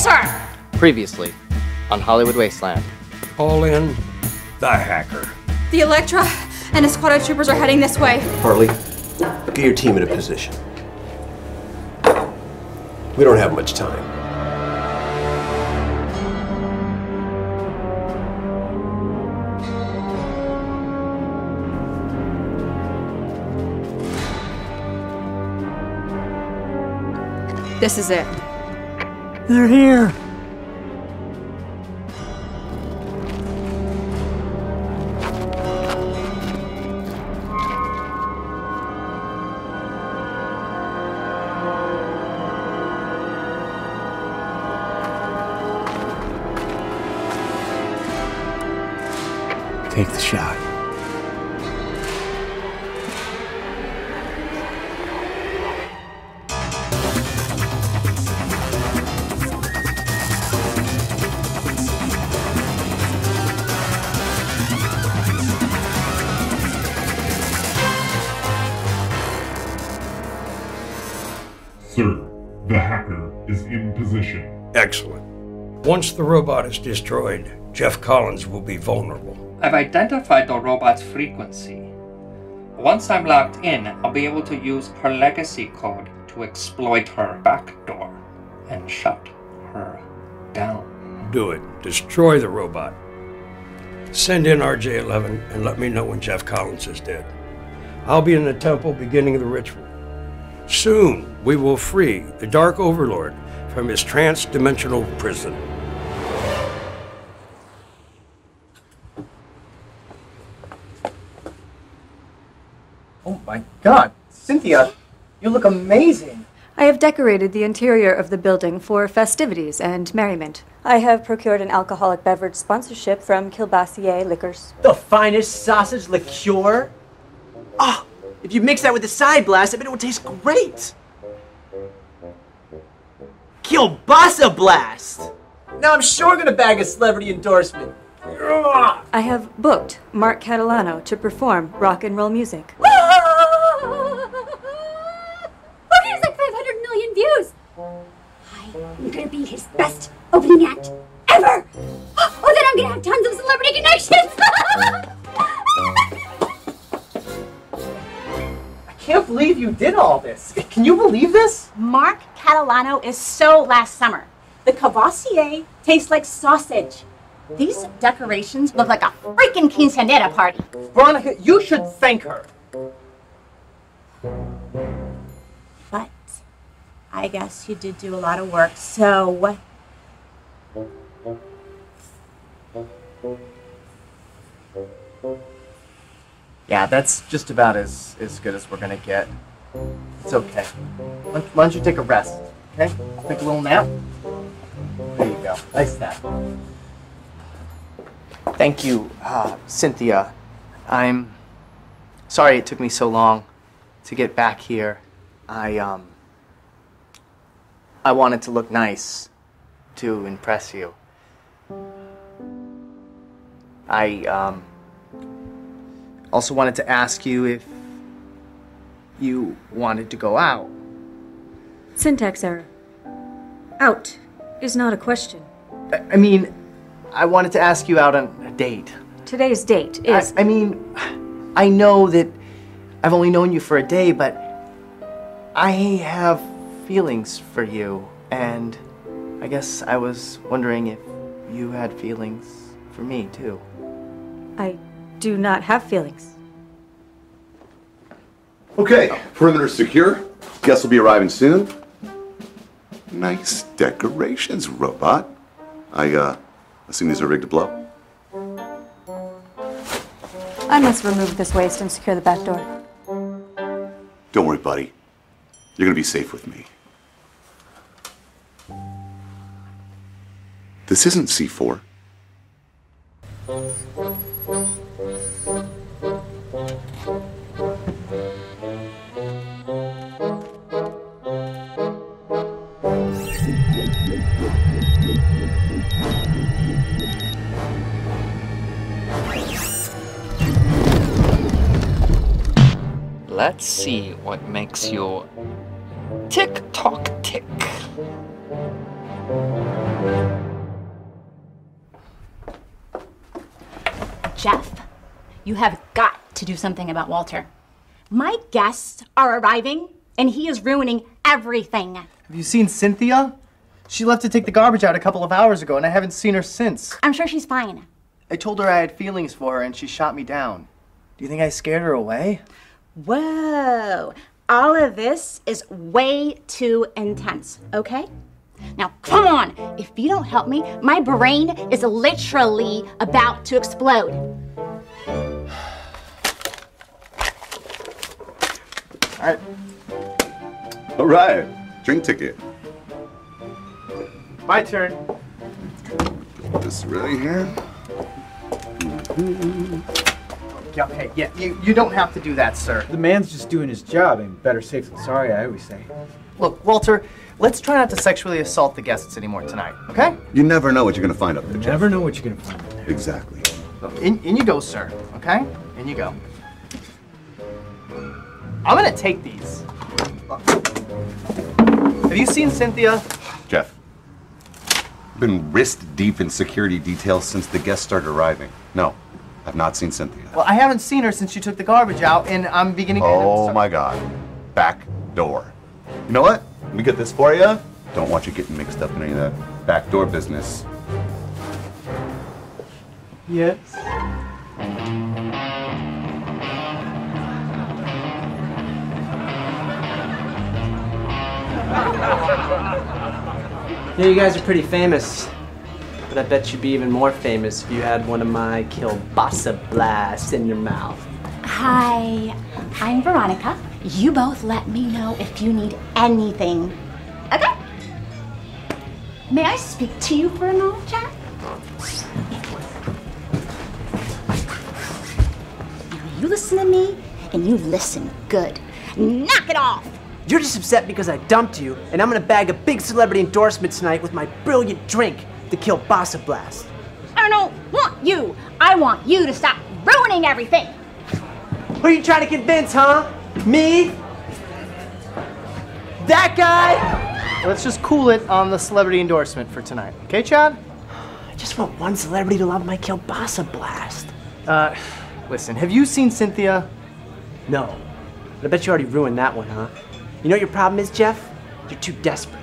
sir! Previously, on Hollywood Wasteland. Call in the hacker. The Electra and a squad of troopers are heading this way. Harley, get your team in a position. We don't have much time. This is it. They're here. Take the shot. Excellent. Once the robot is destroyed, Jeff Collins will be vulnerable. I've identified the robot's frequency. Once I'm locked in, I'll be able to use her legacy code to exploit her backdoor and shut her down. Do it. Destroy the robot. Send in RJ 11 and let me know when Jeff Collins is dead. I'll be in the temple beginning the ritual. Soon we will free the Dark Overlord from his trans dimensional prison. Oh my god, Cynthia, you look amazing. I have decorated the interior of the building for festivities and merriment. I have procured an alcoholic beverage sponsorship from Kilbassier Liquors. The finest sausage liqueur. Oh, if you mix that with the side blast, I bet it would taste great. Kielbasa blast. Now I'm sure gonna bag a celebrity endorsement. I have booked Mark Catalano to perform rock and roll music. Okay, it's like 500 million views. I'm gonna be his best opening act ever. Oh, then I'm gonna have tons of celebrity connections. I can't believe you did all this. Can you believe this? Mark Catalano is so last summer. The Cavassier tastes like sausage. These decorations look like a freaking quinceanera party. Veronica, you should thank her. But I guess you did do a lot of work, so Yeah, that's just about as, as good as we're gonna get. It's okay. Why, don't you take a rest, okay? Take a little nap. There you go. Nice nap. Thank you, uh, Cynthia. I'm sorry it took me so long to get back here. I, um, I wanted to look nice to impress you. I, um, also wanted to ask you if you wanted to go out. Syntax error. Out is not a question. I, mean, I wanted to ask you out on a date. Today's date is. I, I mean, I know that I've only known you for a day, but I have feelings for you, and I guess I was wondering if you had feelings for me too. I do not have feelings. Okay, perimeter secure. Guests will be arriving soon. Nice decorations, robot. I, uh, assume these are rigged to blow. I must remove this waste and secure the back door. Don't worry, buddy. You're gonna be safe with me. This isn't C4. let's see what makes your tick tock tick. Jeff, you have got to do something about Walter. My guests are arriving, and he is ruining everything. Have you seen Cynthia? She left to take the garbage out a couple of hours ago, and I haven't seen her since. I'm sure she's fine. I told her I had feelings for her, and she shot me down. Do you think I scared her away? Whoa. All of this is way too intense, okay? Now, come on. If you don't help me, my brain is literally about to explode. All right. All right. Drink ticket. My turn. Put this right here. Yeah, okay, yeah, you, you don't have to do that, sir. The man's just doing his job, and better safe than sorry, I always say. Look, Walter, let's try not to sexually assault the guests anymore tonight, okay? You never know what you're gonna find up there. You Jeff. never know what you're gonna find. Exactly. In, in you go, sir, okay? In you go. I'm gonna take these. Have you seen Cynthia? Jeff. Been wrist deep in security details since the guests started arriving. No, I've not seen Cynthia. Well, I haven't seen her since she took the garbage out, and I'm beginning to. Oh my God. Back door. You know what? Let me get this for you. Don't want you getting mixed up in any of that back door business. Yes. Yeah, you guys are pretty famous. But I bet you'd be even more famous if you had one of my kielbasa blasts in your mouth. Hi, I'm Veronica. You both let me know if you need anything. Okay? May I speak to you for a moment, Jack? Now you listen to me, and you listen good. Knock it off! You're just upset because I dumped you, and I'm gonna bag a big celebrity endorsement tonight with my brilliant drink, the Bossa Blast. I don't want you. I want you to stop ruining everything. Who are you trying to convince, huh? Me? That guy? Let's just cool it on the celebrity endorsement for tonight, okay, Chad? I just want one celebrity to love my Kielbasa Blast. Uh, listen, have you seen Cynthia? No. But I bet you already ruined that one, huh? You know what your problem is, Jeff? You're too desperate.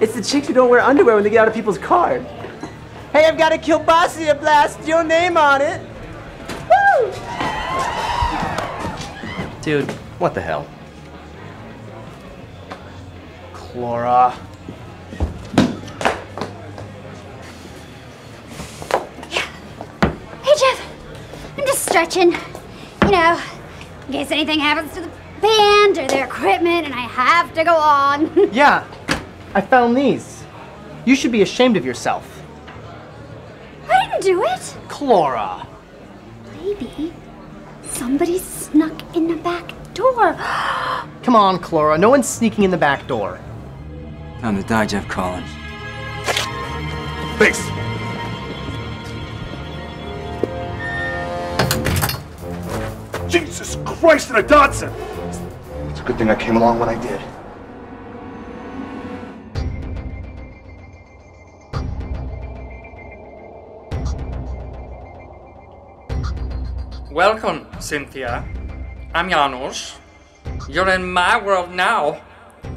Hey, it's the chicks who don't wear underwear when they get out of people's cars. Hey, I've got a Kielbasa Blast, your name on it. Woo! Dude, what the hell? Clara. Hey, Jeff. I'm just stretching. You know, in case anything happens to the band or their equipment and I have to go on. Yeah, I found these. You should be ashamed of yourself. I didn't do it. Clara. Maybe somebody snuck in the back door. Come on, Clara. No one's sneaking in the back door. Time to die, Jeff Collins. Thanks. Jesus Christ in a Dodson! It's a good thing I came along when I did. Welcome, Cynthia. I'm Janusz. You're in my world now.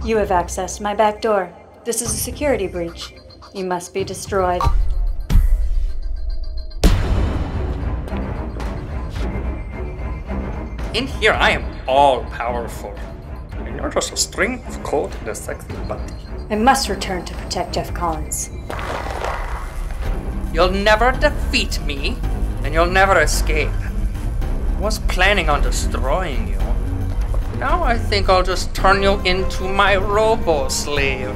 You have accessed my back door. This is a security breach. You must be destroyed. In here, I am all powerful. And you're just a string of code in a sexy. I must return to protect Jeff Collins. You'll never defeat me, and you'll never escape. Was planning on destroying you. Now I think I'll just turn you into my robo slave.